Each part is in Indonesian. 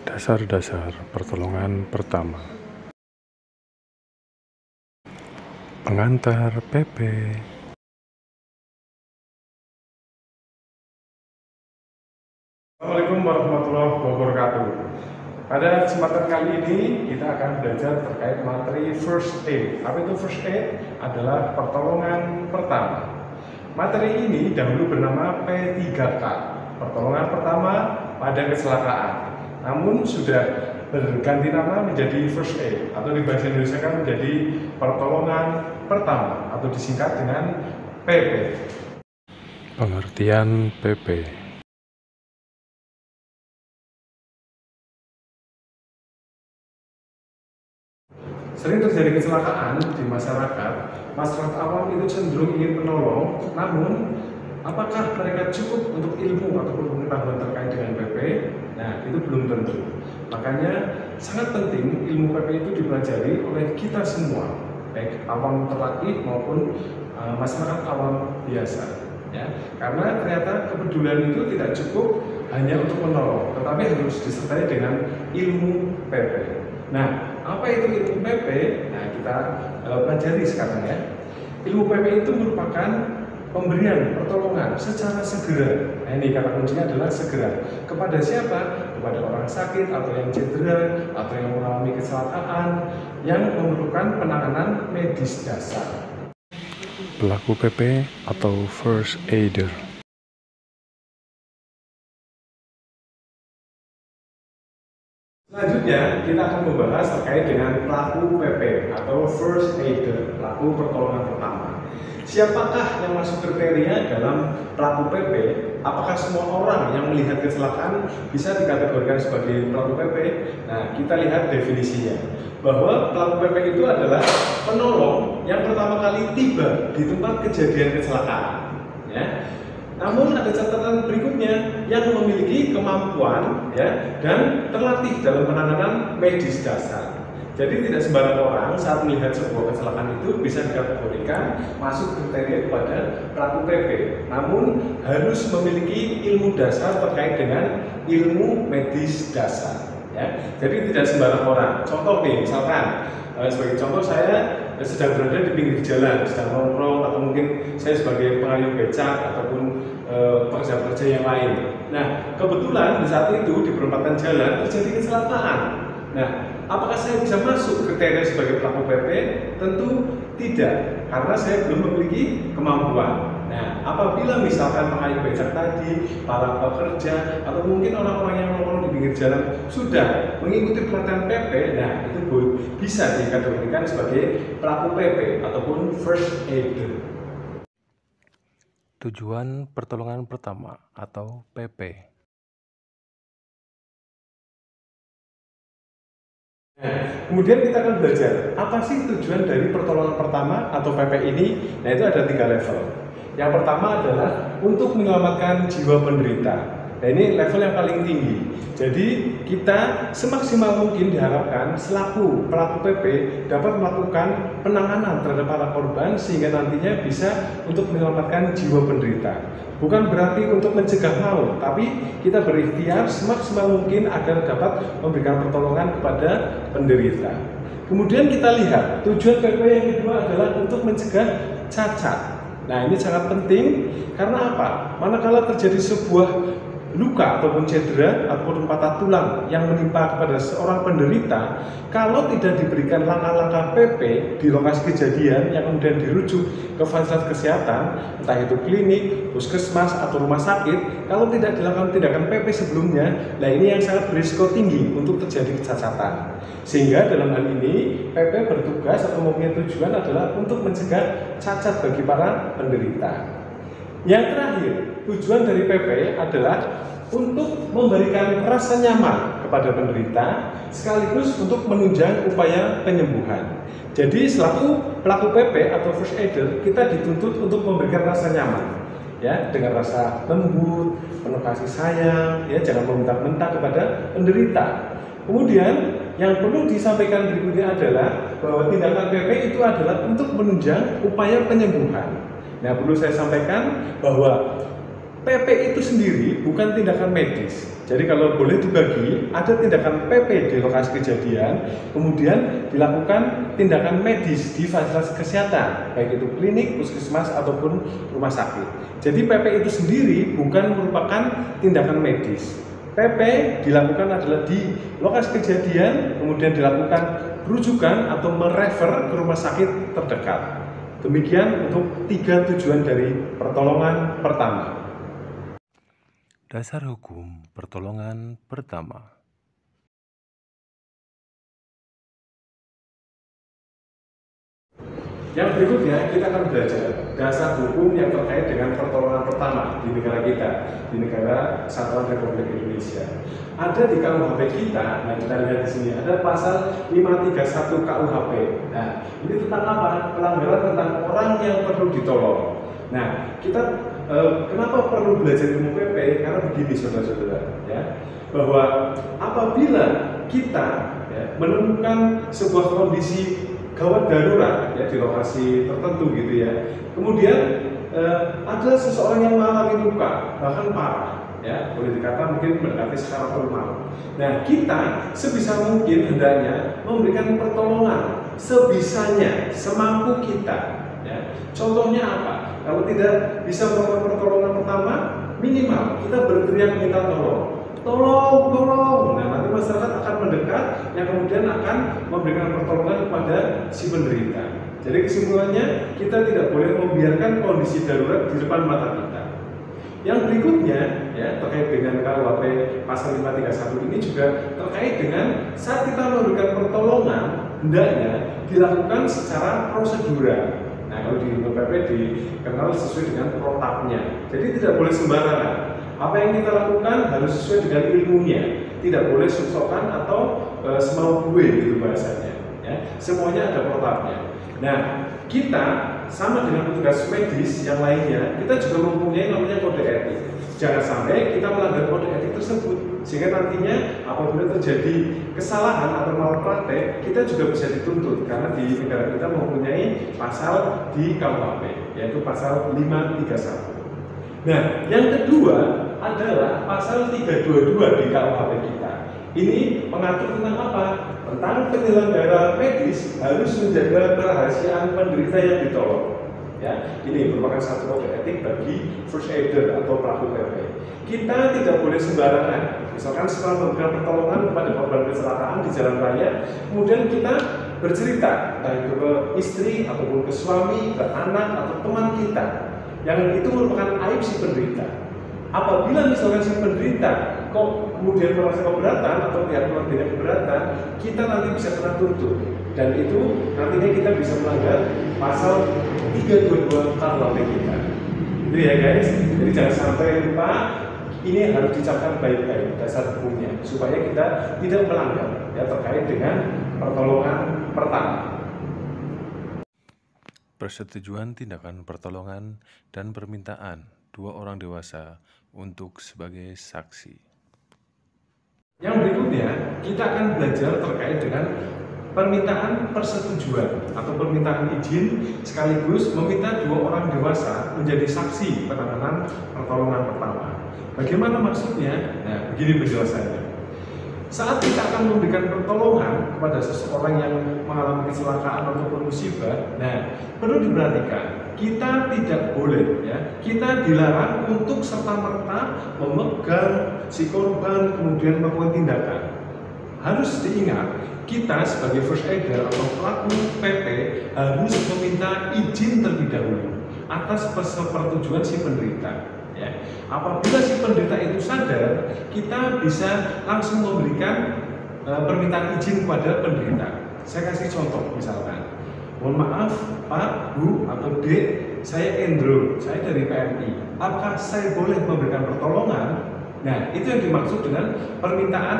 Dasar-dasar pertolongan pertama Pengantar PP Assalamualaikum warahmatullahi wabarakatuh. Pada kesempatan kali ini kita akan belajar terkait materi first aid. Apa itu first aid? Adalah pertolongan pertama. Materi ini dahulu bernama P3K, pertolongan pertama pada kecelakaan. Namun sudah berganti nama menjadi first aid atau di bahasa Indonesia kan menjadi pertolongan pertama atau disingkat dengan PP. Pengertian PP Sering terjadi kecelakaan di masyarakat, masyarakat awam itu cenderung ingin menolong, namun apakah mereka cukup untuk ilmu ataupun pengetahuan terkait dengan PP? Nah, itu belum tentu. Makanya sangat penting ilmu PP itu dipelajari oleh kita semua, baik awam terlatih maupun uh, masyarakat awam biasa. Ya, karena ternyata kepedulian itu tidak cukup hanya untuk menolong, tetapi harus disertai dengan ilmu PP. Nah, apa itu ilmu PP? Nah, kita uh, pelajari sekarang ya. Ilmu PP itu merupakan pemberian pertolongan secara segera. Nah, ini kata kuncinya adalah segera. Kepada siapa? Kepada orang sakit atau yang cedera atau yang mengalami kecelakaan yang memerlukan penanganan medis dasar. Pelaku PP atau first aider Selanjutnya kita akan membahas terkait dengan pelaku PP atau first aider, pelaku pertolongan pertama. Siapakah yang masuk kriteria dalam pelaku PP? Apakah semua orang yang melihat kecelakaan bisa dikategorikan sebagai pelaku PP? Nah, kita lihat definisinya. Bahwa pelaku PP itu adalah penolong yang pertama kali tiba di tempat kejadian kecelakaan. Ya, namun ada catatan berikutnya yang memiliki kemampuan ya dan terlatih dalam penanganan medis dasar. Jadi tidak sembarang orang saat melihat sebuah kecelakaan itu bisa dikategorikan masuk kriteria kepada pelaku PP. Namun harus memiliki ilmu dasar terkait dengan ilmu medis dasar. Ya. Jadi tidak sembarang orang. Contoh nih, misalkan eh, sebagai contoh saya sedang berada di pinggir jalan, sedang nongkrong atau mungkin saya sebagai pengayuh becak ataupun eh, pekerja-pekerja yang lain. Nah, kebetulan di saat itu di perempatan jalan terjadi kecelakaan. Nah, apakah saya bisa masuk kriteria sebagai pelaku PP? Tentu tidak, karena saya belum memiliki kemampuan. Nah, apabila misalkan pengayuh becak tadi, para pekerja, atau mungkin orang-orang yang nongkrong di pinggir jalan sudah mengikuti pelatihan PP, nah itu bisa dikategorikan sebagai pelaku PP ataupun first aider. Tujuan pertolongan pertama atau PP Nah, kemudian kita akan belajar apa sih tujuan dari pertolongan pertama atau PP ini. Nah itu ada tiga level. Yang pertama adalah untuk menyelamatkan jiwa penderita. Nah ini level yang paling tinggi. Jadi kita semaksimal mungkin diharapkan selaku pelaku PP dapat melakukan penanganan terhadap para korban sehingga nantinya bisa untuk menyelamatkan jiwa penderita. Bukan berarti untuk mencegah maut, tapi kita berikhtiar semaksimal mungkin agar dapat memberikan pertolongan kepada penderita. Kemudian kita lihat tujuan PP yang kedua adalah untuk mencegah cacat. Nah ini sangat penting karena apa? Manakala terjadi sebuah luka ataupun cedera ataupun patah tulang yang menimpa kepada seorang penderita kalau tidak diberikan langkah-langkah PP di lokasi kejadian yang kemudian dirujuk ke fasilitas kesehatan entah itu klinik, puskesmas atau rumah sakit kalau tidak dilakukan tindakan PP sebelumnya nah ini yang sangat berisiko tinggi untuk terjadi kecacatan. Sehingga dalam hal ini PP bertugas atau mempunyai tujuan adalah untuk mencegah cacat bagi para penderita. Yang terakhir, tujuan dari PP adalah untuk memberikan rasa nyaman kepada penderita sekaligus untuk menunjang upaya penyembuhan. Jadi selaku pelaku PP atau first aider kita dituntut untuk memberikan rasa nyaman ya dengan rasa lembut, penuh kasih sayang, ya jangan membentak-bentak kepada penderita. Kemudian yang perlu disampaikan berikutnya adalah bahwa tindakan PP itu adalah untuk menunjang upaya penyembuhan. Nah, perlu saya sampaikan bahwa PP itu sendiri bukan tindakan medis. Jadi kalau boleh dibagi, ada tindakan PP di lokasi kejadian, kemudian dilakukan tindakan medis di fasilitas kesehatan, baik itu klinik, puskesmas ataupun rumah sakit. Jadi PP itu sendiri bukan merupakan tindakan medis. PP dilakukan adalah di lokasi kejadian, kemudian dilakukan rujukan atau merefer ke rumah sakit terdekat. Demikian untuk tiga tujuan dari pertolongan pertama. Dasar hukum pertolongan pertama. Yang berikutnya kita akan belajar dasar hukum yang terkait dengan pertolongan pertama di negara kita, di negara Kesatuan Republik Indonesia. Ada di KUHP kita, nah kita lihat di sini ada pasal 531 KUHP. Nah, ini tentang apa? Pelanggaran tentang orang yang perlu ditolong. Nah, kita eh, kenapa perlu belajar ilmu PP? Karena begini saudara-saudara, ya, bahwa apabila kita ya, menemukan sebuah kondisi gawat darurat ya di lokasi tertentu gitu ya. Kemudian eh, ada seseorang yang mengalami luka bahkan parah ya boleh dikata mungkin mendekati secara formal. Nah kita sebisa mungkin hendaknya memberikan pertolongan sebisanya semampu kita. Ya. Contohnya apa? Kalau tidak bisa melakukan pertolongan pertama, minimal kita berteriak minta tolong tolong, tolong. Nah, nanti masyarakat akan mendekat yang kemudian akan memberikan pertolongan kepada si penderita. Jadi kesimpulannya, kita tidak boleh membiarkan kondisi darurat di depan mata kita. Yang berikutnya, ya terkait dengan KUHP pasal 531 ini juga terkait dengan saat kita memberikan pertolongan, hendaknya dilakukan secara prosedural. Nah, kalau di PP dikenal sesuai dengan protapnya. Jadi tidak boleh sembarangan. Apa yang kita lakukan harus sesuai dengan ilmunya, tidak boleh susokan atau e, semau gue gitu bahasanya. Ya. Semuanya ada protapnya. Nah, kita sama dengan petugas medis yang lainnya, kita juga mempunyai namanya kode etik. Jangan sampai kita melanggar kode etik tersebut, sehingga nantinya apabila terjadi kesalahan atau malpraktek, kita juga bisa dituntut karena di negara kita mempunyai pasal di KUHP, yaitu pasal 531. Nah, yang kedua adalah pasal 322 di KUHP kita. Ini mengatur tentang apa? Tentang penyelenggara medis harus menjaga kerahasiaan penderita yang ditolong. Ya, ini merupakan satu kode etik bagi first aider atau pelaku PP. Kita tidak boleh sembarangan. Misalkan setelah memberikan pertolongan kepada korban kecelakaan di jalan raya, kemudian kita bercerita entah itu ke istri ataupun ke suami, ke anak atau teman kita yang itu merupakan aib si penderita. Apabila misalnya si penderita kok kemudian merasa keberatan atau pihak keluarganya keberatan, kita nanti bisa kena tuntut dan itu nantinya kita bisa melanggar pasal 322 KUHP kita. Itu ya guys. Jadi jangan sampai lupa ini harus dicapkan baik-baik dasar hukumnya supaya kita tidak melanggar ya terkait dengan pertolongan pertama persetujuan tindakan pertolongan dan permintaan dua orang dewasa untuk sebagai saksi. Yang berikutnya, kita akan belajar terkait dengan permintaan persetujuan atau permintaan izin sekaligus meminta dua orang dewasa menjadi saksi penanganan pertolongan pertama. Bagaimana maksudnya? Nah, begini penjelasannya. Saat kita akan memberikan pertolongan kepada seseorang yang mengalami kecelakaan ataupun musibah, nah perlu diperhatikan kita tidak boleh ya kita dilarang untuk serta merta memegang si korban kemudian melakukan tindakan. Harus diingat kita sebagai first aider atau pelaku PP harus meminta izin terlebih dahulu atas persetujuan si penderita. Ya. Apabila si penderita itu sadar, kita bisa langsung memberikan e, permintaan izin kepada penderita. Saya kasih contoh misalkan, mohon maaf Pak, Bu, atau Dek, saya Endro, saya dari PMI. Apakah saya boleh memberikan pertolongan? Nah, itu yang dimaksud dengan permintaan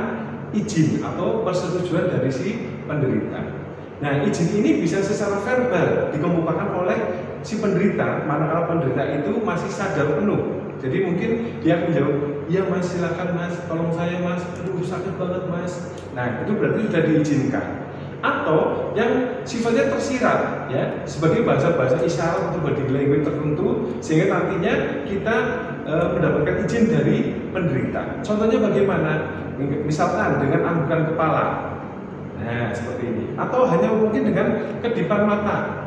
izin atau persetujuan dari si penderita. Nah, izin ini bisa secara verbal dikemukakan oleh si penderita, manakala penderita itu masih sadar penuh jadi mungkin dia menjawab, iya mas silakan mas, tolong saya mas, aduh sakit banget mas. Nah itu berarti sudah diizinkan. Atau yang sifatnya tersirat ya sebagai bahasa-bahasa isyarat atau body language tertentu sehingga nantinya kita e, mendapatkan izin dari penderita. Contohnya bagaimana? Misalkan dengan anggukan kepala, nah seperti ini, atau hanya mungkin dengan kedipan mata.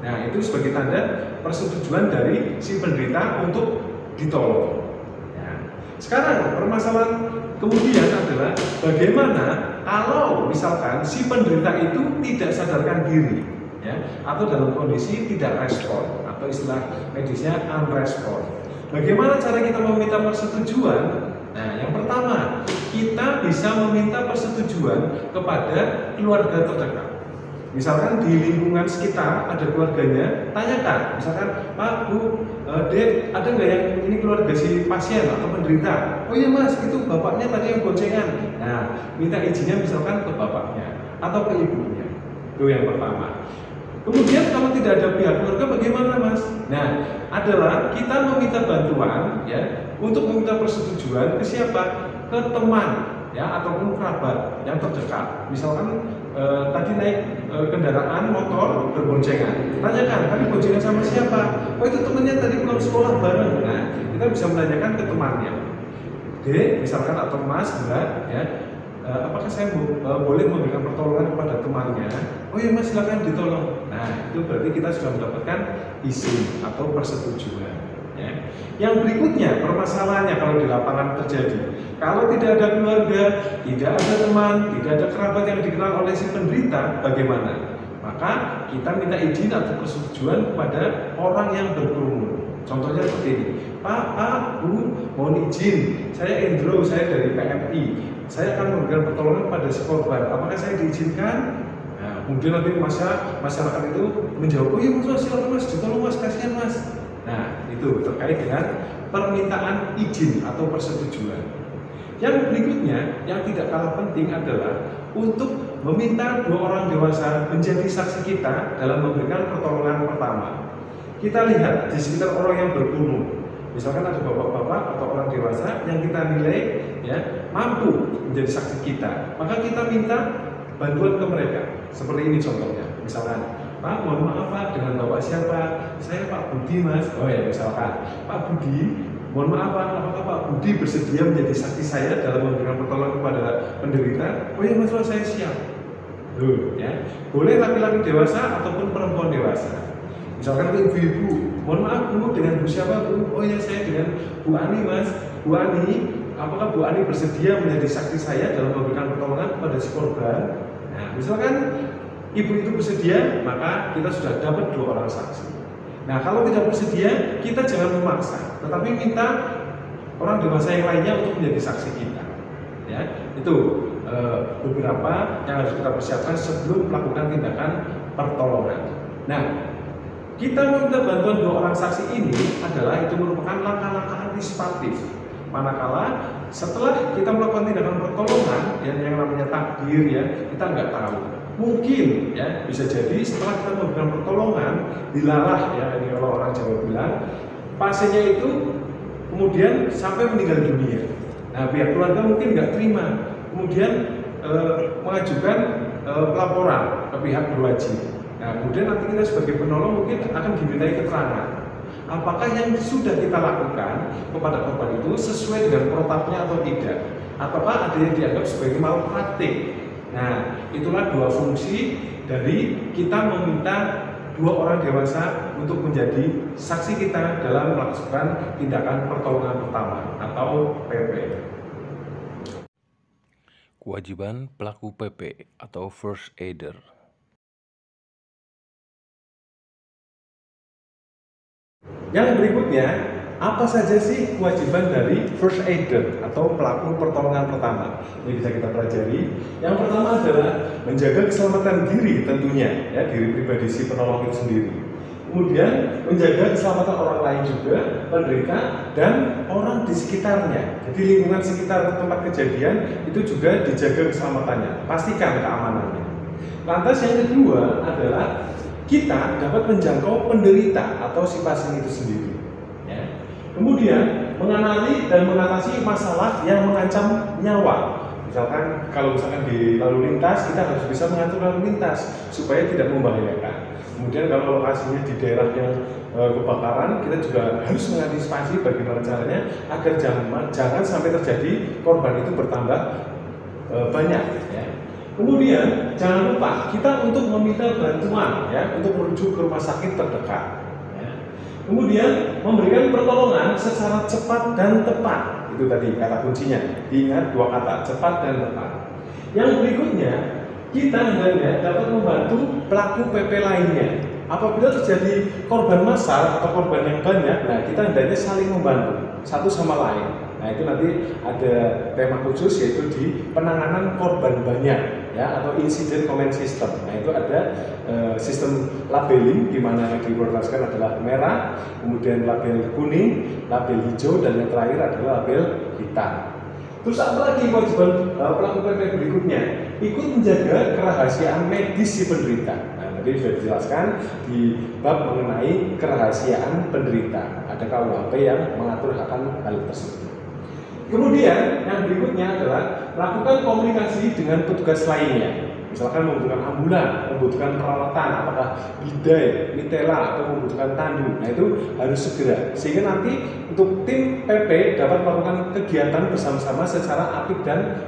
Nah itu sebagai tanda persetujuan dari si penderita untuk ditolong. Nah, sekarang permasalahan kemudian adalah bagaimana kalau misalkan si penderita itu tidak sadarkan diri, ya, atau dalam kondisi tidak respon atau istilah medisnya unrespon. Bagaimana cara kita meminta persetujuan? Nah, yang pertama, kita bisa meminta persetujuan kepada keluarga terdekat. Misalkan di lingkungan sekitar ada keluarganya, tanyakan, misalkan Pak, Bu, uh, Dek, ada nggak yang ini keluarga si pasien atau penderita? Oh iya Mas, itu bapaknya tadi yang boncengan. Nah, minta izinnya misalkan ke bapaknya atau ke ibunya. Itu yang pertama. Kemudian kalau tidak ada pihak keluarga bagaimana mas? Nah adalah kita meminta bantuan ya untuk meminta persetujuan ke siapa? Ke teman ya ataupun kerabat yang terdekat. Misalkan e, tadi naik e, kendaraan motor berboncengan, tanyakan tadi boncengan sama siapa? Oh itu temannya tadi pulang sekolah bareng. Nah kita bisa menanyakan ke temannya. D misalkan atau Mas enggak ya uh, apakah saya uh, boleh memberikan pertolongan kepada temannya? Oh iya mas silakan ditolong. Nah itu berarti kita sudah mendapatkan izin atau persetujuan. Ya. Yang berikutnya permasalahannya kalau di lapangan terjadi, kalau tidak ada keluarga, tidak ada teman, tidak ada kerabat yang dikenal oleh si penderita, bagaimana? Maka kita minta izin atau persetujuan kepada orang yang berkerumun. Contohnya seperti ini, Pak, Pak, Bu, mohon izin, saya Indro, saya dari PMI, saya akan memberikan pertolongan pada si korban. Apakah saya diizinkan? Nah, kemudian nanti masyarakat itu menjawab, oh iya mas, silakan mas, ditolong mas, kasihan mas. Itu terkait dengan permintaan izin atau persetujuan. Yang berikutnya, yang tidak kalah penting adalah untuk meminta dua orang dewasa menjadi saksi kita dalam memberikan pertolongan pertama. Kita lihat di sekitar orang yang berkerumun. Misalkan ada bapak-bapak atau orang dewasa yang kita nilai ya mampu menjadi saksi kita, maka kita minta bantuan ke mereka. Seperti ini contohnya. Misalkan, Pak, mohon maaf Pak, dengan Bapak siapa? Saya Pak Budi Mas. Oh ya, misalkan, Pak Budi, mohon maaf Pak, apakah Pak Budi bersedia menjadi saksi saya dalam memberikan pertolongan kepada penderita? Oh ya Mas, saya siap. Loh, ya. Boleh laki-laki dewasa ataupun perempuan dewasa. Misalkan ke ibu-ibu, mohon maaf bu, dengan bu siapa bu? Oh ya saya dengan Bu Ani mas. Bu Ani, apakah Bu Ani bersedia menjadi saksi saya dalam memberikan pertolongan kepada si korban? Nah, misalkan ibu itu bersedia, maka kita sudah dapat dua orang saksi. Nah, kalau tidak bersedia, kita jangan memaksa, tetapi minta orang dewasa yang lainnya untuk menjadi saksi kita. Ya, itu e, beberapa yang harus kita persiapkan sebelum melakukan tindakan pertolongan. Nah, kita meminta bantuan dua orang saksi ini adalah itu merupakan langkah-langkah antisipatif. Manakala setelah kita melakukan tindakan pertolongan yang yang namanya takdir ya, kita nggak tahu. Mungkin ya bisa jadi setelah kita memberikan pertolongan dilalah ya ini kalau orang Jawa bilang pasiennya itu kemudian sampai meninggal dunia. Nah pihak keluarga mungkin nggak terima, kemudian eh, mengajukan eh, laporan ke pihak berwajib. Nah, kemudian nanti kita sebagai penolong mungkin akan dimintai keterangan. Apakah yang sudah kita lakukan kepada korban itu sesuai dengan protapnya atau tidak? Ataukah ada yang dianggap sebagai malpraktik? Nah, itulah dua fungsi dari kita meminta dua orang dewasa untuk menjadi saksi kita dalam melakukan tindakan pertolongan pertama atau PP. Kewajiban pelaku PP atau first aider Yang berikutnya, apa saja sih kewajiban dari first aider atau pelaku pertolongan pertama? Ini bisa kita pelajari. Yang pertama adalah menjaga keselamatan diri tentunya, ya diri pribadi si penolong itu sendiri. Kemudian menjaga keselamatan orang lain juga, penderita dan orang di sekitarnya. Jadi lingkungan sekitar tempat kejadian itu juga dijaga keselamatannya, pastikan keamanannya. Lantas yang kedua adalah kita dapat menjangkau penderita atau si pasien itu sendiri. Kemudian mengenali dan mengatasi masalah yang mengancam nyawa. Misalkan kalau misalkan di lalu lintas kita harus bisa mengatur lalu lintas supaya tidak membahayakan. Kemudian kalau lokasinya di daerah yang e, kebakaran, kita juga harus mengantisipasi bagaimana caranya agar jangan, jangan sampai terjadi korban itu bertambah e, banyak. Ya. Kemudian jangan lupa kita untuk meminta bantuan ya untuk merujuk ke rumah sakit terdekat. Kemudian memberikan pertolongan secara cepat dan tepat. Itu tadi kata kuncinya. Ingat dua kata, cepat dan tepat. Yang berikutnya, kita hendaknya dapat membantu pelaku PP lainnya. Apabila terjadi korban massal atau korban yang banyak, nah kita hendaknya saling membantu satu sama lain. Nah itu nanti ada tema khusus yaitu di penanganan korban banyak ya atau incident command system. Nah itu ada e, sistem labeling di mana yang diprioritaskan adalah merah, kemudian label kuning, label hijau dan yang terakhir adalah label hitam. Terus apa lagi kewajiban uh, pelaku PP berikutnya? Ikut menjaga kerahasiaan medis si penderita. Nah, tadi sudah dijelaskan di bab mengenai kerahasiaan penderita. Ada KUHP yang mengatur akan hal tersebut. Kemudian yang berikutnya adalah lakukan komunikasi dengan petugas lainnya misalkan membutuhkan ambulan, membutuhkan peralatan, apakah bidai, mitela, atau membutuhkan tandu. Nah itu harus segera. Sehingga nanti untuk tim PP dapat melakukan kegiatan bersama-sama secara apik dan.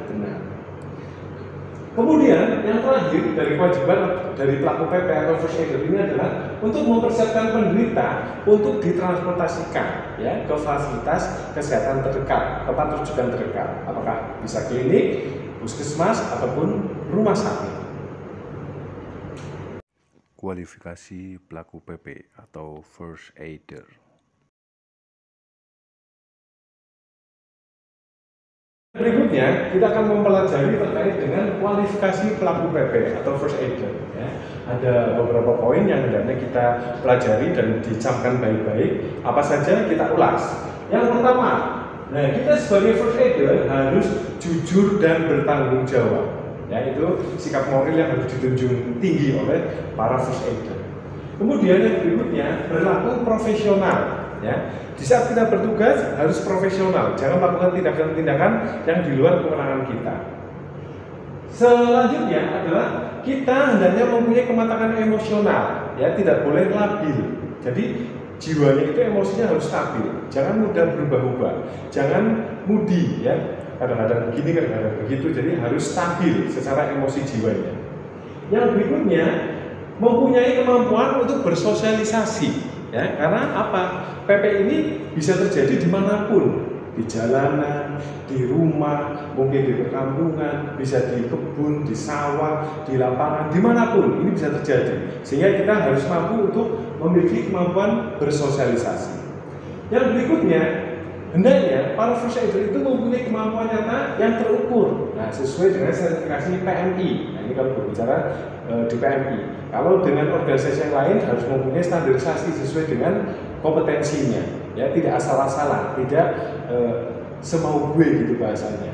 Kemudian yang terakhir dari kewajiban dari pelaku PP atau first aider ini adalah untuk mempersiapkan penderita untuk ditransportasikan ya ke fasilitas kesehatan terdekat, tempat rujukan terdekat. Apakah bisa klinik, puskesmas ataupun rumah sakit. Kualifikasi pelaku PP atau first aider. Berikutnya kita akan mempelajari terkait dengan kualifikasi pelaku PP atau first aider. Ya. Ada beberapa poin yang hendaknya kita pelajari dan dicamkan baik-baik. Apa saja kita ulas. Yang pertama, Nah, kita sebagai first aider harus jujur dan bertanggung jawab. Ya, itu sikap moral yang harus ditunjung tinggi oleh para first aider. Kemudian yang berikutnya berlaku profesional. Ya, di saat kita bertugas harus profesional, jangan melakukan tindakan-tindakan yang di luar kewenangan kita. Selanjutnya adalah kita hendaknya mempunyai kematangan emosional, ya tidak boleh labil. Jadi jiwanya itu emosinya harus stabil. Jangan mudah berubah-ubah. Jangan mudi ya. Kadang-kadang begini kadang-kadang begitu. Jadi harus stabil secara emosi jiwanya. Yang berikutnya mempunyai kemampuan untuk bersosialisasi ya karena apa PP ini bisa terjadi di mana pun di jalanan, di rumah, mungkin di perkampungan, bisa di kebun, di sawah, di lapangan, di mana pun ini bisa terjadi. Sehingga kita harus mampu untuk memiliki kemampuan bersosialisasi. Yang berikutnya, hendaknya para aider itu mempunyai kemampuan nyata yang terukur. Nah, sesuai dengan sertifikasi PMI. Kalau berbicara e, di PMI. Kalau dengan organisasi yang lain harus mempunyai standarisasi sesuai dengan kompetensinya. Ya tidak asal-asalan tidak e, semau gue gitu bahasanya.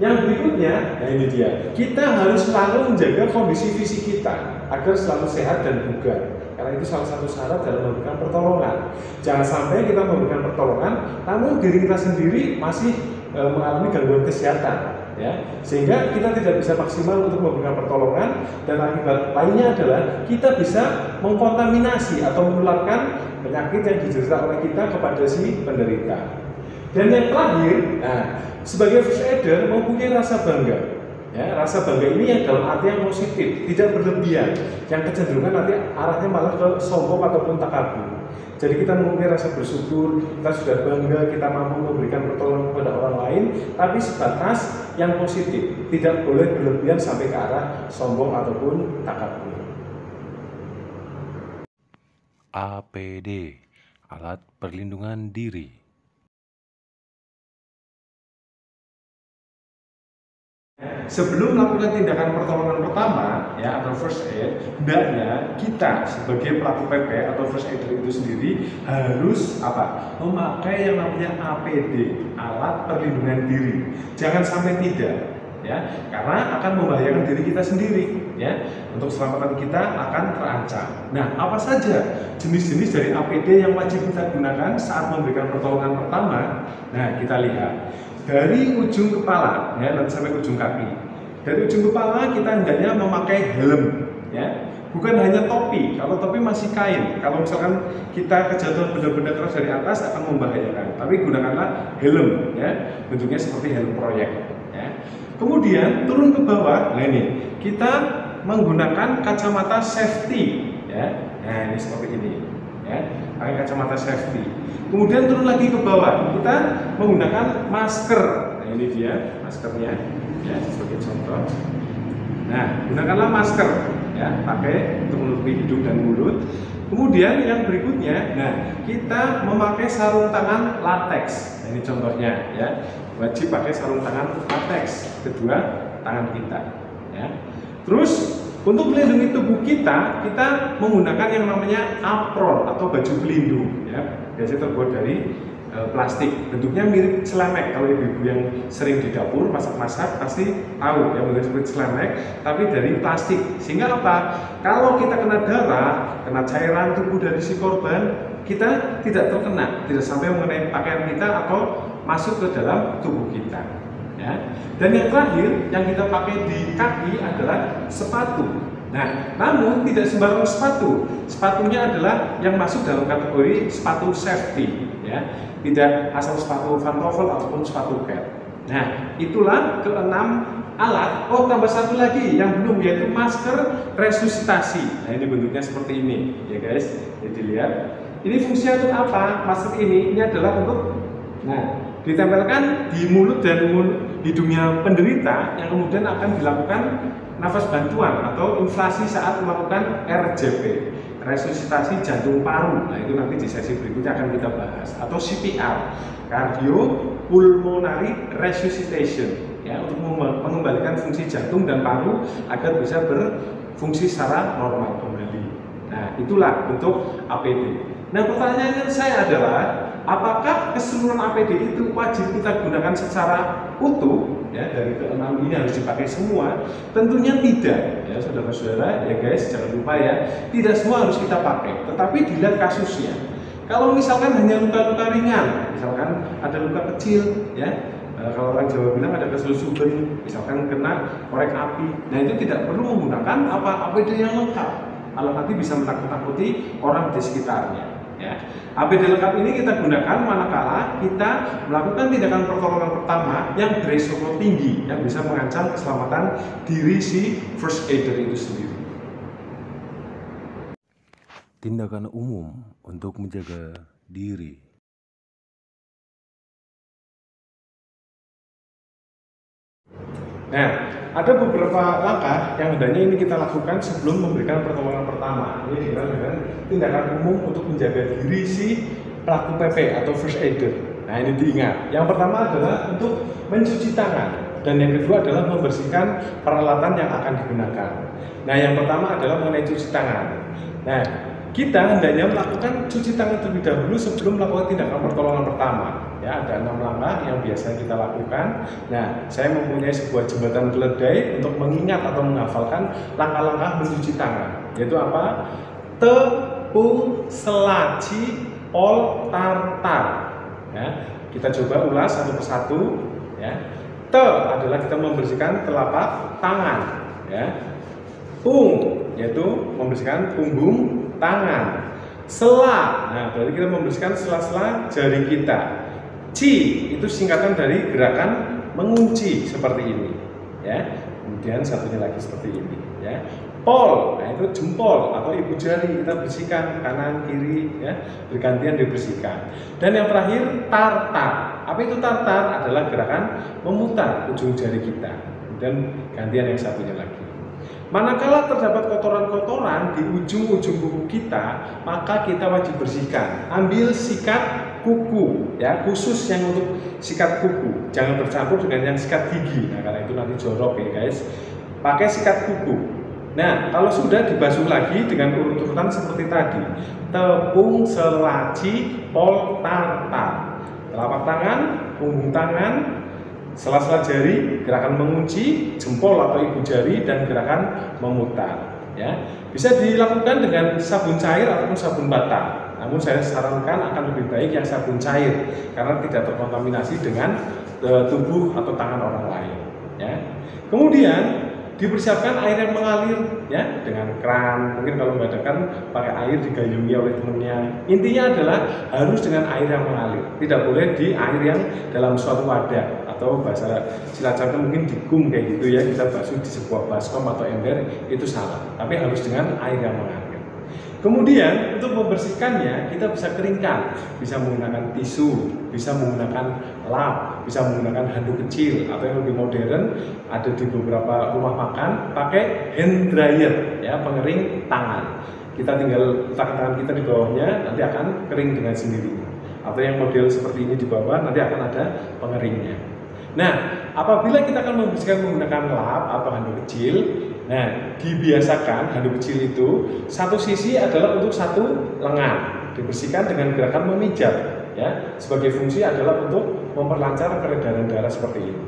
Yang berikutnya nah ini dia. Kita harus selalu menjaga kondisi fisik kita agar selalu sehat dan bugar. Karena itu salah satu syarat dalam memberikan pertolongan. Jangan sampai kita memberikan pertolongan namun diri kita sendiri masih e, mengalami gangguan kesehatan ya. Sehingga kita tidak bisa maksimal untuk memberikan pertolongan dan akibat lainnya adalah kita bisa mengkontaminasi atau menularkan penyakit yang diderita oleh kita kepada si penderita. Dan yang terakhir nah sebagai first aider mempunyai rasa bangga. Ya rasa bangga ini yang dalam arti yang positif tidak berlebihan. Yang kecenderungan nanti arahnya malah ke sombong ataupun takabur jadi kita mempunyai rasa bersyukur, kita sudah bangga, kita mampu memberikan pertolongan kepada orang lain, tapi sebatas yang positif, tidak boleh berlebihan sampai ke arah sombong ataupun takabur. APD, alat perlindungan diri. Sebelum melakukan tindakan pertolongan pertama ya atau first aid, hendaknya kita sebagai pelaku PP atau first aid itu sendiri harus apa? Memakai yang namanya APD, alat perlindungan diri. Jangan sampai tidak ya karena akan membahayakan diri kita sendiri ya untuk keselamatan kita akan terancam. Nah, apa saja jenis-jenis dari APD yang wajib kita gunakan saat memberikan pertolongan pertama? Nah, kita lihat dari ujung kepala ya nanti sampai ujung kaki dari ujung kepala kita hendaknya memakai helm ya bukan hanya topi. Kalau topi masih kain. Kalau misalkan kita kejatuhan benda-benda keras dari atas akan membahayakan. Tapi gunakanlah helm, ya. Bentuknya seperti helm proyek. Ya. Kemudian turun ke bawah. Nah ini kita menggunakan kacamata safety, ya. Nah ini seperti ini, ya. Pakai kacamata safety. Kemudian turun lagi ke bawah. Kita menggunakan masker. Nah ini dia maskernya, ya sebagai contoh. Nah, gunakanlah masker ya, pakai untuk menutupi hidung dan mulut. Kemudian yang berikutnya, nah kita memakai sarung tangan latex. Nah, ini contohnya ya, wajib pakai sarung tangan latex kedua tangan kita. Ya. Terus untuk melindungi tubuh kita, kita menggunakan yang namanya apron atau baju pelindung. Ya, biasanya terbuat dari Eh, plastik. Bentuknya mirip selemek. Kalau ibu-ibu yang sering di dapur masak-masak pasti tahu yang bentuknya seperti selemek tapi dari plastik. Sehingga apa? Kalau kita kena darah kena cairan tubuh dari si korban kita tidak terkena. Tidak sampai mengenai pakaian kita atau masuk ke dalam tubuh kita ya dan yang terakhir yang kita pakai di kaki adalah sepatu Nah, namun tidak sembarang sepatu. Sepatunya adalah yang masuk dalam kategori sepatu safety, ya. Tidak asal sepatu pantofel ataupun sepatu cat. Nah, itulah keenam alat. Oh, tambah satu lagi yang belum yaitu masker resusitasi. Nah, ini bentuknya seperti ini, ya guys. Jadi lihat. Ini fungsinya untuk apa? Masker ini ini adalah untuk nah ditempelkan di mulut dan mulut, hidungnya penderita yang kemudian akan dilakukan nafas bantuan atau inflasi saat melakukan RJP resusitasi jantung paru. Nah itu nanti di sesi berikutnya akan kita bahas. Atau CPR cardio pulmonary resuscitation ya untuk mengembalikan fungsi jantung dan paru agar bisa berfungsi secara normal kembali. Nah itulah bentuk APD nah pertanyaannya saya adalah apakah keseluruhan APD itu wajib kita gunakan secara utuh? Ya dari keenam ini harus dipakai semua. Tentunya tidak. Ya saudara-saudara ya guys jangan lupa ya. Tidak semua harus kita pakai. Tetapi dilihat kasusnya. Kalau misalkan hanya luka-luka ringan misalkan ada luka kecil ya eh, kalau orang Jawa bilang ada keselusuhan misalkan kena korek api. Nah itu tidak perlu menggunakan apa APD yang lengkap. Kalau nanti bisa menakut-takuti orang di sekitarnya Ya. APD lengkap ini kita gunakan manakala kita melakukan tindakan pertolongan pertama yang beresiko tinggi yang bisa mengancam keselamatan diri si first aider itu sendiri. Tindakan umum untuk menjaga diri Nah, ada beberapa langkah yang hendaknya ini kita lakukan sebelum memberikan pertolongan pertama. Ini dengan, dengan tindakan umum untuk menjaga diri si pelaku PP atau first aider. Nah, ini diingat. Yang pertama adalah untuk mencuci tangan dan yang kedua adalah membersihkan peralatan yang akan digunakan. Nah, yang pertama adalah mengenai cuci tangan. Nah, kita hendaknya melakukan cuci tangan terlebih dahulu sebelum melakukan tindakan pertolongan pertama ya ada enam langkah yang biasa kita lakukan. Nah saya mempunyai sebuah jembatan keledai untuk mengingat atau menghafalkan langkah-langkah mencuci tangan. Yaitu apa? Tepung selaci pol tartar. Ya kita coba ulas satu persatu ya. Te adalah kita membersihkan telapak tangan ya. Pung yaitu membersihkan punggung tangan sela nah berarti kita membersihkan sela-sela jari kita Ci itu singkatan dari gerakan mengunci seperti ini, ya. Kemudian satunya lagi seperti ini, ya. Pol, nah itu jempol atau ibu jari kita bersihkan kanan kiri, ya, bergantian dibersihkan. Dan yang terakhir tartar. Apa itu tartar? Adalah gerakan memutar ujung jari kita. Dan gantian yang satunya lagi. Manakala terdapat kotoran-kotoran di ujung-ujung kuku kita, maka kita wajib bersihkan. Ambil sikat kuku ya khusus yang untuk sikat kuku. Jangan bercampur dengan yang sikat gigi. Nah karena itu nanti jorok ya guys. Pakai sikat kuku. Nah kalau sudah dibasuh lagi dengan urut-urutan seperti tadi tepung selaci pol tartar telapak tangan punggung tangan sela-sela jari gerakan mengunci jempol atau ibu jari dan gerakan memutar ya bisa dilakukan dengan sabun cair ataupun sabun bata namun saya sarankan akan lebih baik yang sabun cair karena tidak terkontaminasi dengan e, tubuh atau tangan orang lain. Ya. Kemudian dipersiapkan air yang mengalir ya dengan keran mungkin kalau membadakan pakai air digayungi oleh temennya intinya adalah harus dengan air yang mengalir tidak boleh di air yang dalam suatu wadah atau bahasa Cilacapnya mungkin digum kayak gitu ya kita basuh di sebuah baskom atau ember itu salah tapi harus dengan air yang mengalir Kemudian untuk membersihkannya kita bisa keringkan, bisa menggunakan tisu, bisa menggunakan lap, bisa menggunakan handuk kecil atau yang lebih modern ada di beberapa rumah makan pakai hand dryer ya pengering tangan. Kita tinggal letakkan tangan kita di bawahnya nanti akan kering dengan sendirinya. Atau yang model seperti ini di bawah nanti akan ada pengeringnya. Nah, apabila kita akan membersihkan menggunakan lap atau handuk kecil, Nah, dibiasakan handuk kecil itu satu sisi adalah untuk satu lengan, dibersihkan dengan gerakan memijat. Ya, sebagai fungsi adalah untuk memperlancar peredaran darah seperti ini.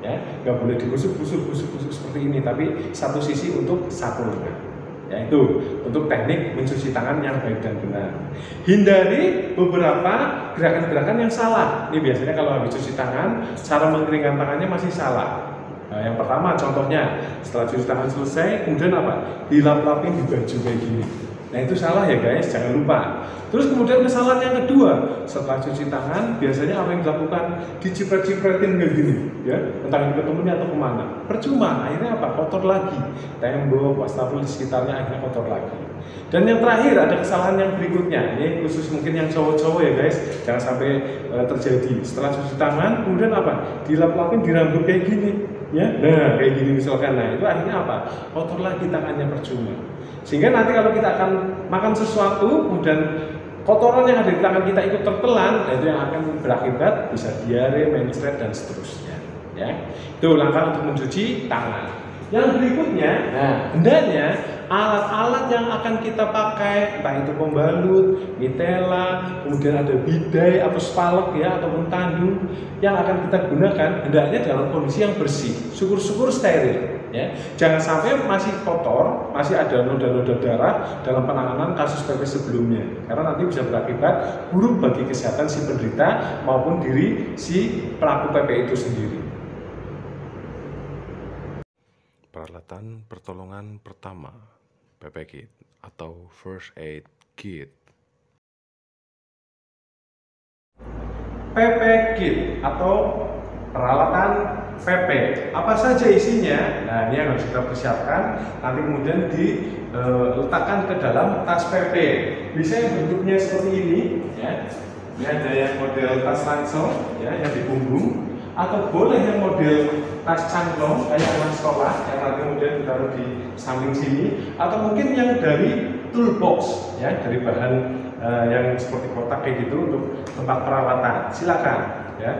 Ya, nggak boleh digusuk, gusuk, gusuk, gusuk seperti ini, tapi satu sisi untuk satu lengan. Ya, itu untuk teknik mencuci tangan yang baik dan benar. Hindari beberapa gerakan-gerakan yang salah. Ini biasanya kalau habis cuci tangan, cara mengeringkan tangannya masih salah Nah, yang pertama contohnya setelah cuci tangan selesai, kemudian apa? Dilap-lapin di baju kayak gini. Nah itu salah ya guys, jangan lupa. Terus kemudian kesalahan yang kedua, setelah cuci tangan biasanya apa yang dilakukan? Dicipret-cipretin kayak gini, ya, entah ke temennya atau ke mana. Percuma, akhirnya apa? Kotor lagi. Tembok, wastafel di sekitarnya akhirnya kotor lagi. Dan yang terakhir ada kesalahan yang berikutnya, ini khusus mungkin yang cowok-cowok ya guys, jangan sampai uh, terjadi. Setelah cuci tangan, kemudian apa? Dilap-lapin di rambut kayak gini, ya nah kayak gini misalkan nah itu akhirnya apa kotor lagi tangannya percuma sehingga nanti kalau kita akan makan sesuatu kemudian kotoran yang ada di tangan kita ikut tertelan nah itu yang akan berakibat bisa diare, mencret dan seterusnya ya. Itu langkah untuk mencuci tangan. Yang berikutnya nah. hendaknya alat-alat yang akan kita pakai entah itu pembalut, mitela, kemudian ada bidai atau spalek ya ataupun tandu yang akan kita gunakan hendaknya dalam kondisi yang bersih, syukur-syukur steril ya. Jangan sampai masih kotor, masih ada noda-noda darah dalam penanganan kasus PP sebelumnya karena nanti bisa berakibat buruk bagi kesehatan si penderita maupun diri si pelaku PP itu sendiri. Peralatan pertolongan pertama PP Kit atau First Aid Kit. PP Kit atau peralatan PP. Apa saja isinya? Nah, ini yang harus kita persiapkan. Nanti kemudian diletakkan ke dalam tas PP. Bisa yang bentuknya seperti ini, ya. Ini ada yang model tas langsung, ya, yang di punggung atau boleh yang model tas cangklong kayak anak sekolah yang nanti kemudian ditaruh di samping sini atau mungkin yang dari toolbox ya dari bahan uh, yang seperti kotak kayak gitu untuk tempat perawatan silakan ya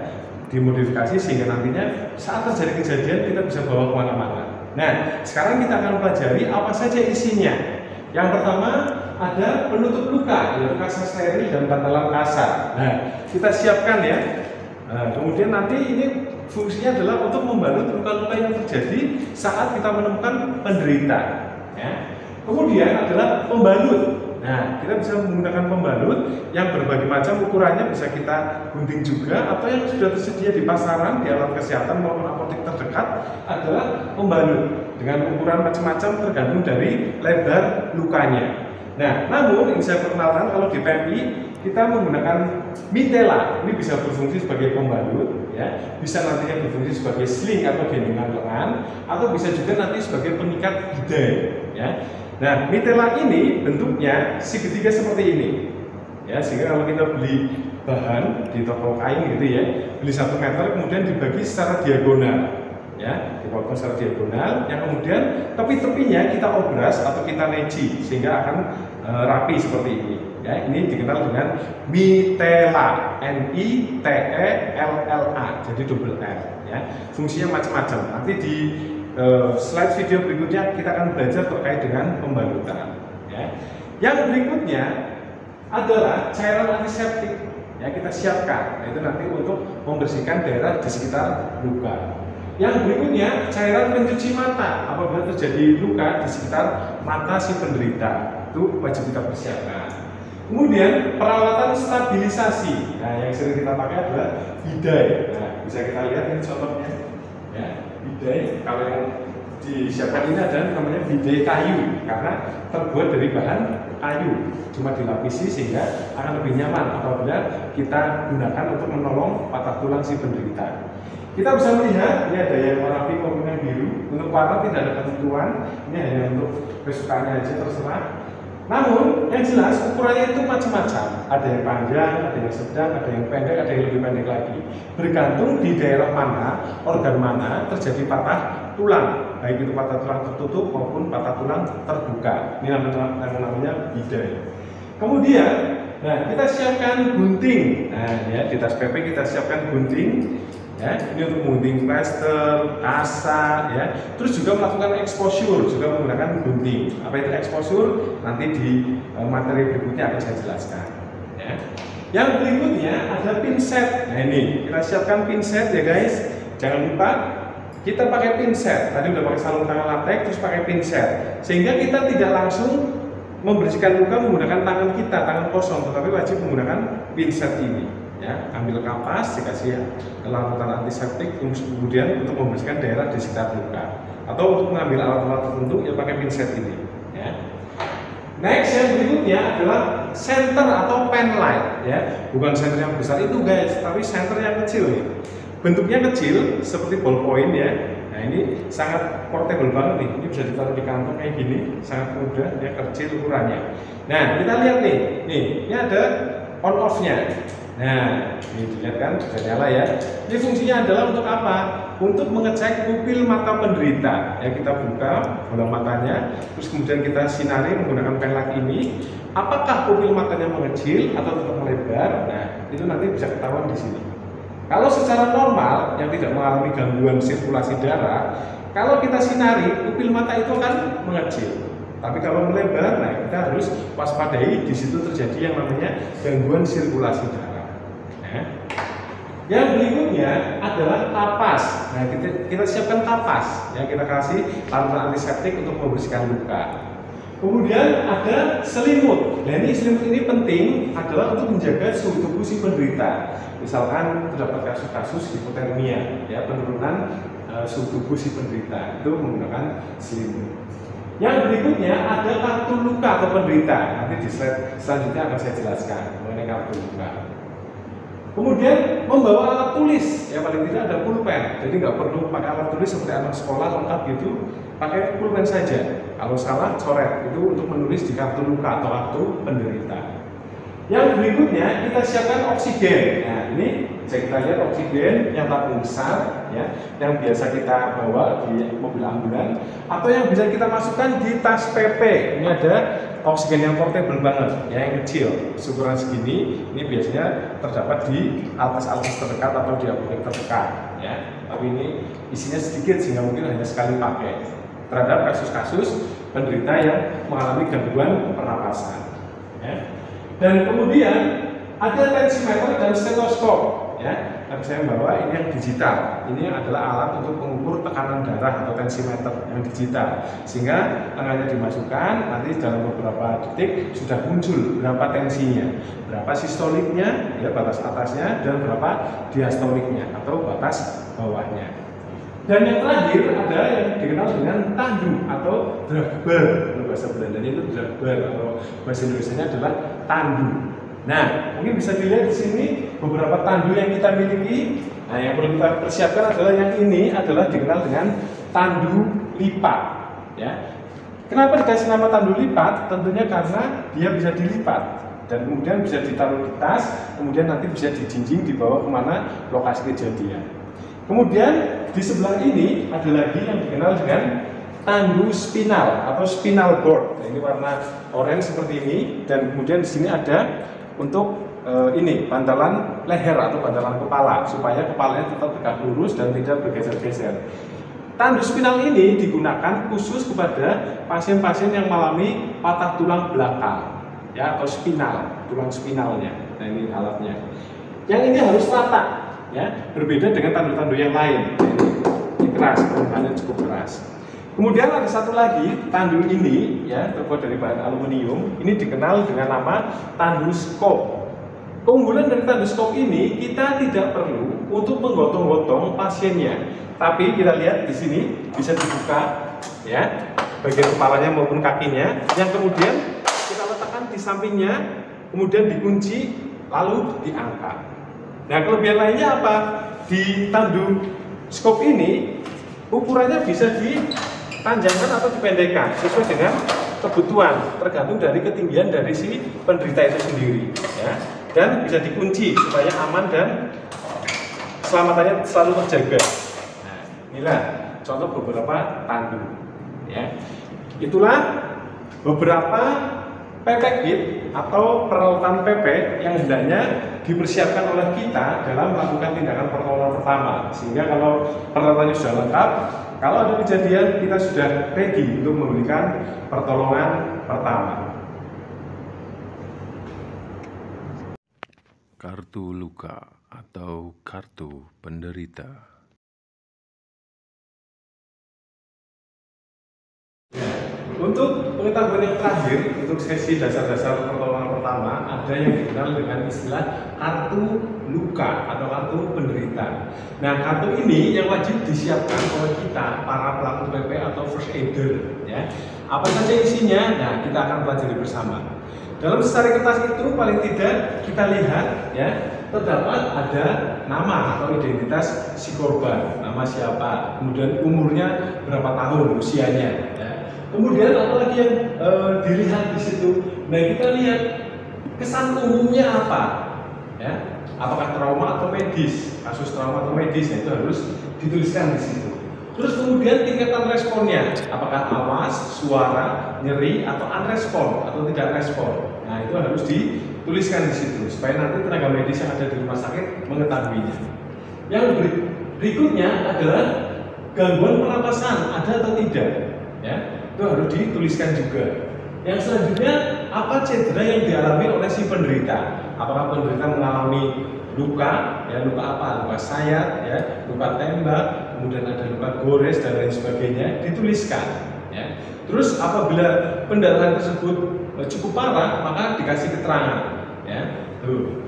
dimodifikasi sehingga nantinya saat terjadi kejadian kita bisa bawa ke mana-mana nah sekarang kita akan pelajari apa saja isinya yang pertama ada penutup luka yaitu kasar steril dan bantalan kasar nah kita siapkan ya Nah, kemudian nanti ini fungsinya adalah untuk membalut luka-luka yang terjadi saat kita menemukan penderita. Ya. Kemudian adalah pembalut. Nah, kita bisa menggunakan pembalut yang berbagai macam ukurannya bisa kita gunting juga atau yang sudah tersedia di pasaran di alat kesehatan maupun apotek terdekat adalah pembalut dengan ukuran macam-macam tergantung dari lebar lukanya. Nah, namun yang saya perkenalkan kalau di PMI kita menggunakan mitela. Ini bisa berfungsi sebagai pembalut, ya. Bisa nantinya berfungsi sebagai sling atau gendongan lengan, atau bisa juga nanti sebagai pengikat bidai, ya. Nah, mitela ini bentuknya segitiga seperti ini, ya. Sehingga kalau kita beli bahan di toko kain gitu ya, beli satu meter kemudian dibagi secara diagonal, ya dipotong secara diagonal yang kemudian tepi-tepinya kita obras atau kita neci sehingga akan e, rapi seperti ini. Ya ini dikenal dengan mitela N I T E L L A jadi double L ya. Fungsinya macam-macam. Nanti di e, slide video berikutnya kita akan belajar terkait dengan pembalutan ya yang berikutnya adalah cairan antiseptik ya kita siapkan nah, itu nanti untuk membersihkan daerah di sekitar luka yang berikutnya, cairan pencuci mata. Apabila terjadi luka di sekitar mata si penderita, itu wajib kita persiapkan. Kemudian peralatan stabilisasi. Nah, yang sering kita pakai adalah bidai. Nah, bisa kita lihat ini contohnya. Bidai. Kalau yang disiapkan ini adalah namanya bide kayu. Karena terbuat dari bahan kayu. Cuma dilapisi sehingga akan lebih nyaman apabila kita gunakan untuk menolong patah tulang si penderita kita. Bisa melihat ini ada yang warna pink maupun yang biru. Untuk warna tidak ada ketentuan. Ini hanya untuk kesukaannya aja terserah namun yang jelas ukurannya itu macam-macam. Ada yang panjang, ada yang sedang, ada yang pendek, ada yang lebih pendek lagi. Bergantung di daerah mana, organ mana terjadi patah tulang. Baik itu patah tulang tertutup maupun patah tulang terbuka. Ini namanya, namanya bidai. Kemudian nah kita siapkan gunting. Nah ya di tas PP kita siapkan gunting ya. Ini untuk gunting plaster, asa ya. Terus juga melakukan exposure juga menggunakan gunting. Apa itu exposure? Nanti di uh, materi berikutnya akan saya jelaskan ya. Yang berikutnya ada pinset nah ini. Kita siapkan pinset ya guys. Jangan lupa kita pakai pinset tadi udah pakai sarung tangan latex terus pakai pinset sehingga kita tidak langsung membersihkan luka menggunakan tangan kita tangan kosong tetapi wajib menggunakan pinset ini ya ambil kapas dikasih larutan antiseptik kemudian untuk membersihkan daerah di sekitar luka atau untuk mengambil alat-alat tertentu ya pakai pinset ini ya. Next yang berikutnya adalah center atau pen light ya. Bukan center yang besar itu guys tapi center yang kecil nih. Bentuknya kecil seperti ballpoint ya. Nah ini sangat portable banget nih. Ini bisa ditaruh di kantong kayak gini sangat mudah ya kecil ukurannya. Nah kita lihat nih. Nih ini ada on off nya nah ini dilihat kan sudah nyala ya. Ini fungsinya adalah untuk apa? Untuk mengecek pupil mata penderita. Ya kita buka bola matanya terus kemudian kita sinari menggunakan pen light ini. Apakah pupil matanya mengecil atau tetap melebar? Nah itu nanti bisa ketahuan di sini. Kalau secara normal yang tidak mengalami gangguan sirkulasi darah, kalau kita sinari, pupil mata itu akan mengecil. Tapi kalau melebar, nah kita harus waspadai di situ terjadi yang namanya gangguan sirkulasi darah. Yang berikutnya adalah kapas. Nah, kita, kita siapkan kapas. Ya, kita kasih larutan antiseptik untuk membersihkan luka. Kemudian ada selimut. Nah ini selimut ini penting adalah untuk menjaga suhu tubuh si penderita. Misalkan terdapat kasus-kasus hipotermia, ya penurunan uh, suhu tubuh si penderita itu menggunakan selimut. Yang berikutnya ada kartu luka atau penderita. Nanti di slide selanjutnya akan saya jelaskan mengenai kartu luka. Kemudian membawa alat tulis, ya paling tidak ada pulpen. Jadi nggak perlu pakai alat tulis seperti anak sekolah lengkap gitu, pakai pulpen saja. Kalau salah coret itu untuk menulis di kartu luka atau kartu penderita. Yang berikutnya kita siapkan oksigen. Nah ini bisa kita lihat oksigen yang tabung besar, ya, yang biasa kita bawa di mobil ambulan, atau yang bisa kita masukkan di tas PP. Ini ada oksigen yang portable banget, ya, yang kecil, ukuran segini. Ini biasanya terdapat di atas-atas terdekat atau di apotek terdekat, ya. Tapi ini isinya sedikit sehingga mungkin hanya sekali pakai terhadap kasus-kasus penderita yang mengalami gangguan pernapasan. Ya. Dan kemudian ada tensimeter dan stetoskop. Ya, tapi saya membawa ini yang digital. Ini adalah alat untuk mengukur tekanan darah atau tensimeter yang digital. Sehingga tangannya dimasukkan, nanti dalam beberapa detik sudah muncul berapa tensinya, berapa sistoliknya, ya batas atasnya, dan berapa diastoliknya atau batas bawahnya. Dan yang terakhir ada yang dikenal dengan tandu atau dragbar. Bahasa Belanda itu dragbar atau bahasa Indonesia adalah tandu. Nah, mungkin bisa dilihat di sini beberapa tandu yang kita miliki. Nah, yang perlu kita persiapkan adalah yang ini adalah dikenal dengan tandu lipat. Ya, Kenapa dikasih nama tandu lipat? Tentunya karena dia bisa dilipat dan kemudian bisa ditaruh di tas, kemudian nanti bisa dijinjing dibawa ke mana lokasi kejadian. Kemudian di sebelah ini ada lagi yang dikenal dengan tandu spinal atau spinal board. Nah, ini warna oranye seperti ini dan kemudian di sini ada untuk e, ini bantalan leher atau bantalan kepala supaya kepalanya tetap tegak lurus dan tidak bergeser-geser. Tandu spinal ini digunakan khusus kepada pasien-pasien yang mengalami patah tulang belakang ya atau spinal, tulang spinalnya. Nah, ini alatnya. Yang ini harus rata ya berbeda dengan tandu-tandu yang lain ini keras bahannya cukup keras kemudian ada satu lagi tandu ini ya terbuat dari bahan aluminium ini dikenal dengan nama tandu skop keunggulan dari tandu skop ini kita tidak perlu untuk menggotong-gotong pasiennya tapi kita lihat di sini bisa dibuka ya, bagian kepalanya maupun kakinya, yang kemudian kita letakkan di sampingnya, kemudian dikunci, lalu diangkat. Nah, kelebihan lainnya apa? Di tandu skop ini, ukurannya bisa dipanjangkan atau dipendekkan sesuai dengan kebutuhan, tergantung dari ketinggian dari si penderita itu sendiri. Ya. Dan bisa dikunci supaya aman dan keselamatannya selalu terjaga. Nah, inilah contoh beberapa tandu. Ya. Itulah beberapa PP kit atau peralatan PP yang hendaknya dipersiapkan oleh kita dalam melakukan tindakan pertolongan pertama. Sehingga kalau peralatannya sudah lengkap, kalau ada kejadian kita sudah ready untuk memberikan pertolongan pertama. Kartu luka atau kartu penderita. Untuk pengetahuan yang terakhir, untuk sesi dasar-dasar pertolongan pertama, ada yang dikenal dengan istilah kartu luka atau kartu penderita. Nah, kartu ini yang wajib disiapkan oleh kita, para pelaku PP atau first aider. Ya. Apa saja isinya? Nah, kita akan pelajari bersama. Dalam secari kertas itu paling tidak kita lihat ya terdapat ada nama atau identitas si korban, nama siapa, kemudian umurnya berapa tahun usianya. Ya. Kemudian apalagi yang e, dilihat di situ? Nah kita lihat kesan umumnya apa? Ya, apakah trauma atau medis? Kasus trauma medis ya, itu harus dituliskan di situ. Terus kemudian tingkatan responnya, apakah awas, suara, nyeri, atau unrespon atau tidak respon. Nah itu harus dituliskan di situ supaya nanti tenaga medis yang ada di rumah sakit mengetahuinya. Yang berikutnya adalah gangguan pernapasan ada atau tidak. Ya, itu harus dituliskan juga. Yang selanjutnya, apa cedera yang dialami oleh si penderita? Apakah penderita mengalami luka, ya luka apa? Luka sayat, ya, luka tembak, kemudian ada luka gores dan lain sebagainya, dituliskan. Ya. Terus apabila pendarahan tersebut eh, cukup parah, maka dikasih keterangan. Ya. Tuh.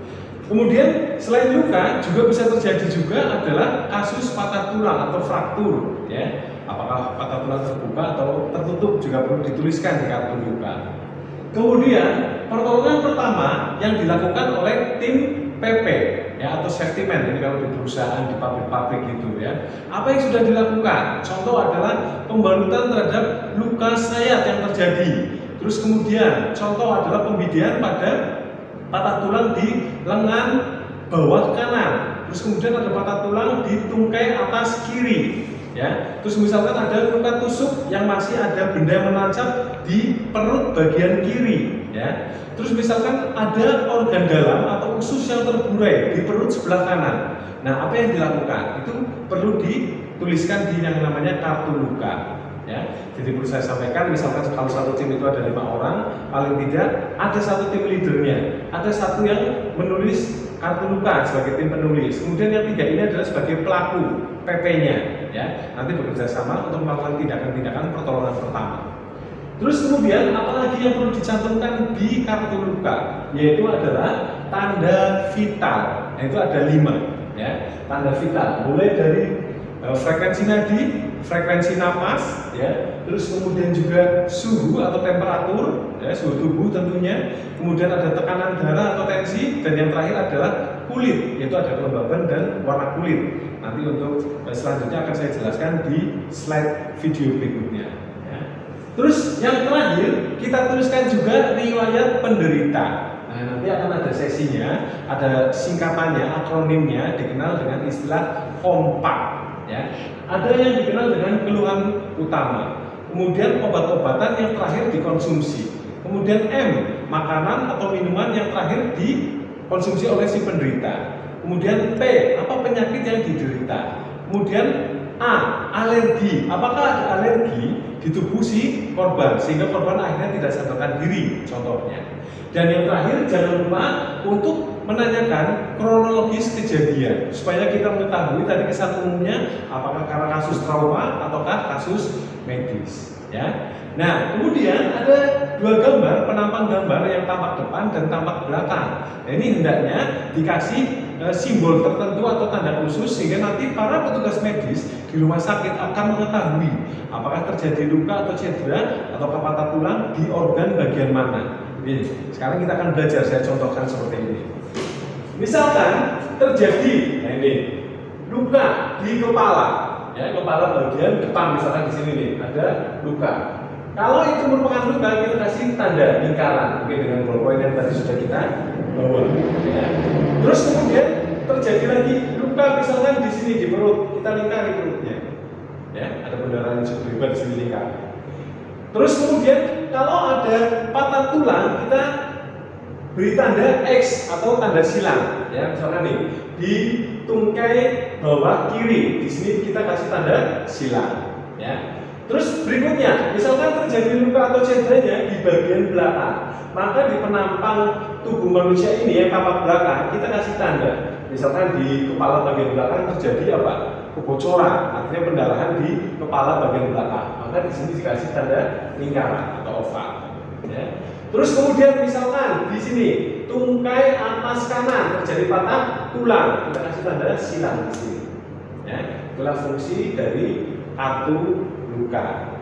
Kemudian selain luka juga bisa terjadi juga adalah kasus patah tulang atau fraktur, ya apakah patah tulang terbuka atau tertutup juga perlu dituliskan di kartu luka. Kemudian pertolongan pertama yang dilakukan oleh tim PP ya atau safety man ini kalau di perusahaan di pabrik-pabrik gitu ya. Apa yang sudah dilakukan? Contoh adalah pembalutan terhadap luka sayat yang terjadi. Terus kemudian contoh adalah pembidian pada patah tulang di lengan bawah kanan. Terus kemudian ada patah tulang di tungkai atas kiri ya. Terus misalkan ada luka tusuk yang masih ada benda menancap di perut bagian kiri ya. Terus misalkan ada organ dalam atau usus yang terburai di perut sebelah kanan. Nah apa yang dilakukan? Itu perlu dituliskan di yang namanya kartu luka ya jadi perlu saya sampaikan misalkan kalau satu tim itu ada lima orang paling tidak ada satu tim leadernya ada satu yang menulis kartu luka sebagai tim penulis kemudian yang tiga ini adalah sebagai pelaku PP-nya ya nanti bekerja sama untuk melakukan tindakan-tindakan pertolongan pertama. Terus kemudian apalagi yang perlu dicantumkan di kartu luka yaitu adalah tanda vital. Nah, itu ada lima ya tanda vital mulai dari frekuensi nadi, frekuensi napas, ya, terus kemudian juga suhu atau temperatur, ya, suhu tubuh tentunya, kemudian ada tekanan darah atau tensi, dan yang terakhir adalah kulit, yaitu ada kelembaban dan warna kulit. Nanti untuk eh, selanjutnya akan saya jelaskan di slide video berikutnya. Ya. Terus yang terakhir kita tuliskan juga riwayat penderita. Nah nanti akan ada sesinya, ada singkatannya, akronimnya dikenal dengan istilah kompak. Ya. Ada yang dikenal dengan keluhan utama. Kemudian obat-obatan yang terakhir dikonsumsi. Kemudian M, makanan atau minuman yang terakhir dikonsumsi oleh si penderita. Kemudian P, apa penyakit yang diderita? Kemudian A, alergi. Apakah ada alergi di tubuh si korban sehingga korban akhirnya tidak sadarkan diri contohnya. Dan yang terakhir jangan lupa untuk menanyakan kronologis kejadian supaya kita mengetahui tadi kesan umumnya apakah karena kasus trauma ataukah kasus medis ya. Nah, kemudian ada dua gambar, penampang gambar yang tampak depan dan tampak belakang. Nah, ini hendaknya dikasih e, simbol tertentu atau tanda khusus sehingga nanti para petugas medis di rumah sakit akan mengetahui apakah terjadi luka atau cedera atau patah tulang di organ bagian mana. Ini, sekarang kita akan belajar, saya contohkan seperti ini. Misalkan terjadi, nah ini, luka di kepala, ya kepala bagian depan misalkan di sini nih ada luka kalau itu merupakan luka, kita kasih tanda lingkaran, mungkin dengan ballpoint yang tadi sudah kita bawa. Ya. Terus kemudian terjadi lagi luka misalkan di sini di perut, kita lingkari perutnya. Ya, ada pendarahan yang di sini lingkar. Terus kemudian kalau ada patah tulang, kita beri tanda X atau tanda silang. Ya, misalkan nih di tungkai bawah kiri, di sini kita kasih tanda silang. Ya, Terus berikutnya, misalkan terjadi luka atau cederanya di bagian belakang, maka di penampang tubuh manusia ini yang tampak belakang kita kasih tanda. Misalkan di kepala bagian belakang terjadi apa? Kebocoran, artinya pendarahan di kepala bagian belakang. Maka di sini dikasih tanda lingkaran Ya. Terus kemudian misalkan di sini tungkai atas kanan terjadi patah tulang, kita kasih tanda silang di sini. Ya, itulah fungsi dari kartu luka